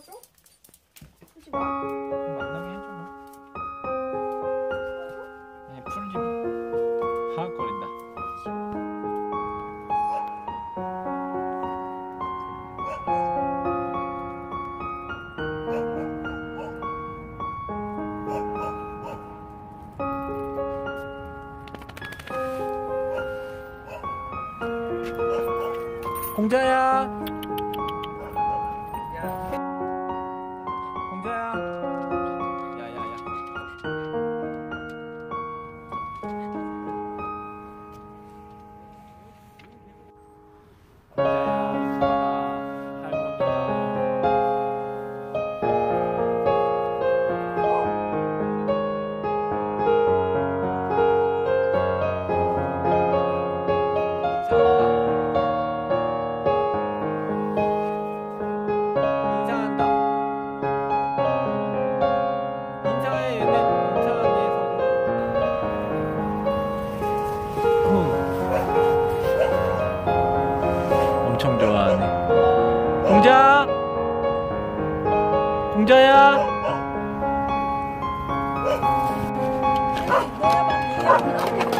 풀어줘? 풀지 마. 만나게 해줘 뭐. 아니 풀지 마. 하악거린다. 공자야. 영자야? 내가 봐,